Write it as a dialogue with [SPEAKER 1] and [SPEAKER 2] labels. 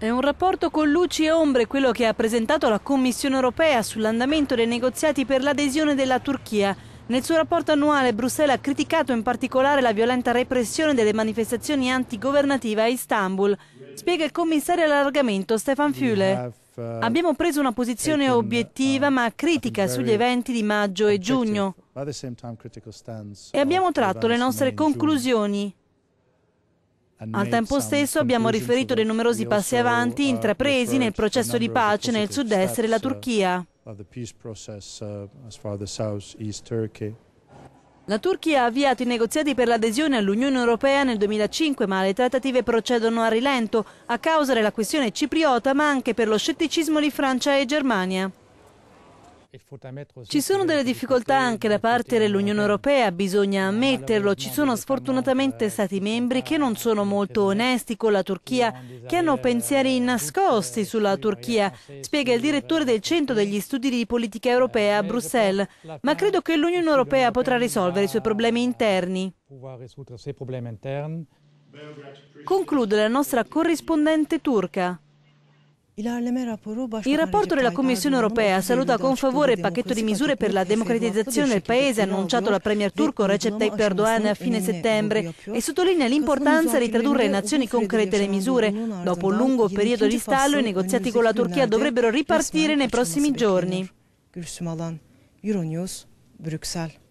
[SPEAKER 1] È un rapporto con luci e ombre quello che ha presentato la Commissione europea sull'andamento dei negoziati per l'adesione della Turchia. Nel suo rapporto annuale Bruxelles ha criticato in particolare la violenta repressione delle manifestazioni antigovernative a Istanbul. Spiega il commissario all'allargamento Stefan Füle. Abbiamo preso una posizione obiettiva ma critica sugli eventi di maggio e giugno e abbiamo tratto le nostre conclusioni. Al tempo stesso abbiamo riferito dei numerosi passi avanti intrapresi nel processo di pace nel sud-est della Turchia. La Turchia ha avviato i negoziati per l'adesione all'Unione Europea nel 2005, ma le trattative procedono a rilento a causa della questione cipriota, ma anche per lo scetticismo di Francia e Germania. Ci sono delle difficoltà anche da parte dell'Unione Europea, bisogna ammetterlo. Ci sono sfortunatamente Stati membri che non sono molto onesti con la Turchia, che hanno pensieri nascosti sulla Turchia, spiega il direttore del Centro degli Studi di Politica Europea a Bruxelles. Ma credo che l'Unione Europea potrà risolvere i suoi problemi interni. Conclude la nostra corrispondente turca. Il rapporto della Commissione europea saluta con favore il pacchetto di misure per la democratizzazione del paese annunciato dal premier turco Recep Tayyip Erdogan a fine settembre e sottolinea l'importanza di tradurre in azioni concrete le misure. Dopo un lungo periodo di stallo, i negoziati con la Turchia dovrebbero ripartire nei prossimi giorni. Euronews, Bruxelles.